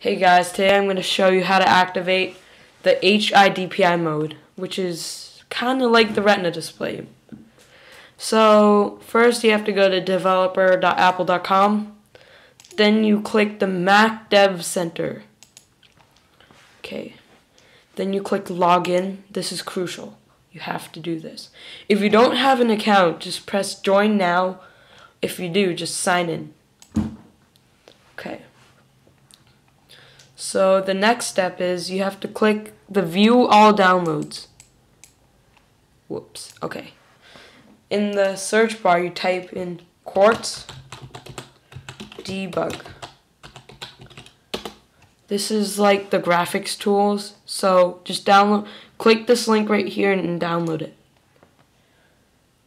Hey guys, today I'm going to show you how to activate the HIDPI mode, which is kind of like the Retina display. So first you have to go to developer.apple.com, then you click the Mac Dev Center. Okay, then you click login. This is crucial. You have to do this. If you don't have an account, just press join now. If you do, just sign in. Okay. So the next step is you have to click the view all downloads. Whoops. Okay. In the search bar, you type in Quartz debug. This is like the graphics tools. So just download, click this link right here and download it.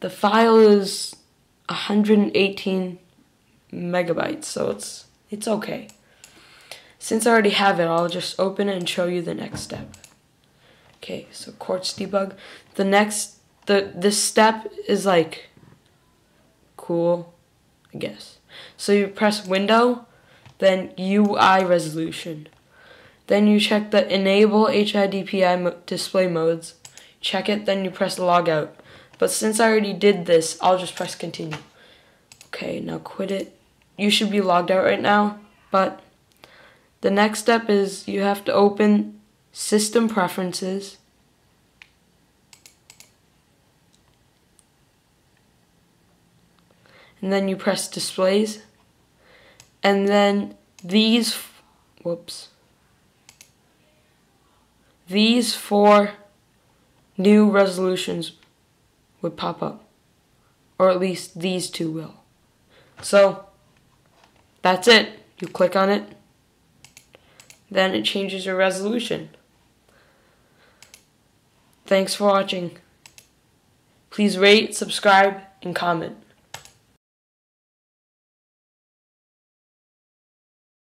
The file is 118 megabytes, so it's it's okay. Since I already have it, I'll just open it and show you the next step. Okay, so Quartz debug. The next, the this step is like cool, I guess. So you press Window, then UI resolution. Then you check the Enable HIDPI mo display modes. Check it, then you press log out. But since I already did this, I'll just press Continue. Okay, now quit it. You should be logged out right now, but the next step is you have to open System Preferences. And then you press Displays. And then these, whoops, these four new resolutions would pop up. Or at least these two will. So, that's it. You click on it then it changes your resolution. Thanks for watching. Please rate, subscribe, and comment.